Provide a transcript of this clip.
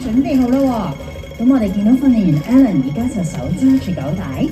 准备好了哇！咁我哋见到训练员 Alan 而家就手揸住狗带。